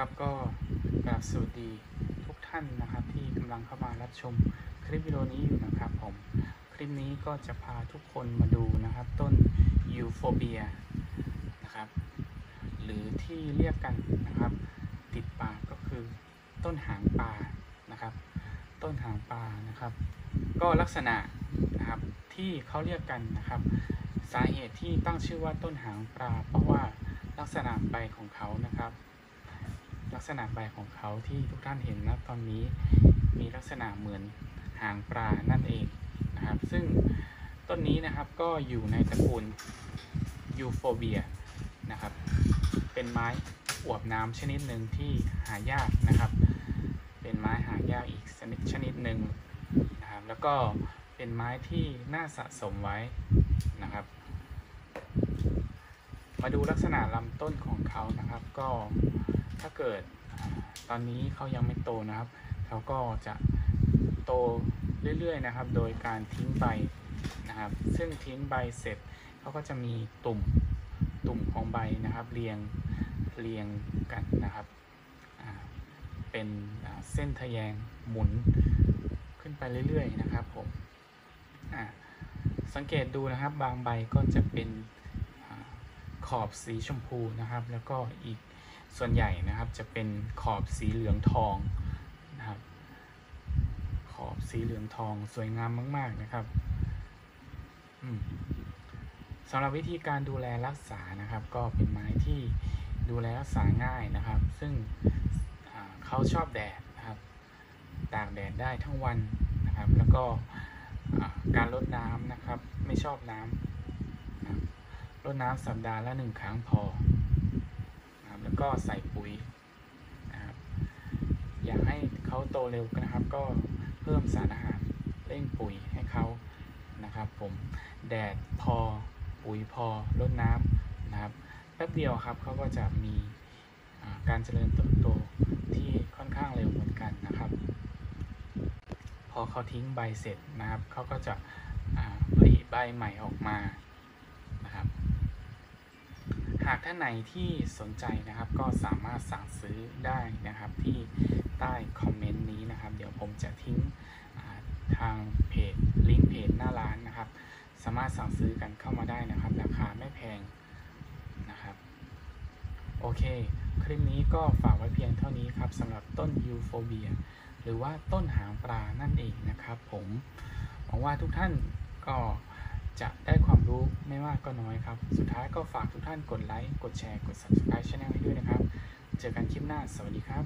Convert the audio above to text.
ครับก็กราบสวัสดีทุกท่านนะครับ ที่กำลังเข้ามารับชมคลิปวิดีโอนี้อยู่นะครับผมคลิปนี้ก็จะพาทุกคนมาดูนะครับ ต้นยูโฟเบียนะครับ หรือที่เรียกกันนะครับ ติดปากก็คือต้นหางปลานะครับ ต้นหางปลานะครับ ก็ลักษณะนะครับที่เขาเรียกกันนะครับ สาเหตุที่ตั้งชื่อว่าต้นหางปลาเพราะว่าลักษณะใบของเขานะครับ ลักษณะใบของเขาที่ทุกท่านเห็นนะตอนนี้มีลักษณะเหมือนหางปลานั่นเองนะครับ ซึ่งต้นนี้นะครับก็อยู่ในตระกูลยูโฟเบียนะครับ เป็นไม้อวบน้ำชนิดหนึ่งที่หายากนะครับ เป็นไม้หายากอีกชนิดชนิดหนึ่งนะครับ แล้วก็เป็นไม้ที่น่าสะสมไว้นะครับ มาดูลักษณะลำต้นของเขานะครับ ก็ ถ้าเกิดตอนนี้เขายังไม่โตนะครับเขาก็จะโตเรื่อยๆนะครับ โดยการทิ้งใบนะครับ ซึ่งทิ้งใบเสร็จเขาก็จะมีตุ่มตุ่มของใบนะครับ เรียงเรียงกันนะครับเป็นเส้นทะแยงหมุนขึ้นไปเรื่อยๆนะครับผมสังเกตดูนะครับบางใบก็จะเป็นอขอบสีชมพูนะครับ แล้วก็อีก ส่วนใหญ่นะครับจะเป็นขอบสีเหลืองทองนะครับ ขอบสีเหลืองทองสวยงามมาก ๆนะครับสำหรับวิธีการดูแลรักษานะครับ ก็เป็นไม้ที่ดูแลรักษาง่ายนะครับ ซึ่งเขาชอบแดดนะครับ ตากแดดได้ทั้งวันนะครับ แล้วก็การลดน้ำนะครับ ไม่ชอบน้ำรดน้ำสัปดาห์ละหนึ่งครั้งพอ แล้วก็ใส่ปุ๋ยนะครับอยากให้เขาโตเร็วนะครับ ก็เพิ่มสารอาหารเร่งปุ๋ยให้เขานะครับ ผมแดดพอปุ๋ยพอรดน้ำนะครับแป๊บเดียวครับเขาก็จะมีการเจริญเติบโตที่ค่อนข้างเร็วเหมือนกันนะครับ พอเขาทิ้งใบเสร็จนะครับเขาก็จะผลิใบใหม่ออกมา หากท่านไหนที่สนใจนะครับ ก็สามารถสั่งซื้อได้นะครับที่ใต้คอมเมนต์นี้นะครับ เดี๋ยวผมจะทิ้งทางเพจลิงก์เพจหน้าร้านนะครับ สามารถสั่งซื้อกันเข้ามาได้นะครับ ราคาไม่แพงนะครับ โอเค คลิปนี้ก็ฝากไว้เพียงเท่านี้ครับสำหรับต้นยูโฟเบียหรือว่าต้นหางปลานั่นเองนะครับ ผมหวังว่าทุกท่านก็ จะได้ความรู้ไม่มากก็น้อยครับ สุดท้ายก็ฝากทุกท่านกดไลค์ กดแชร์ กด subscribe ช่องให้ด้วยนะครับ เจอกันคลิปหน้า สวัสดีครับ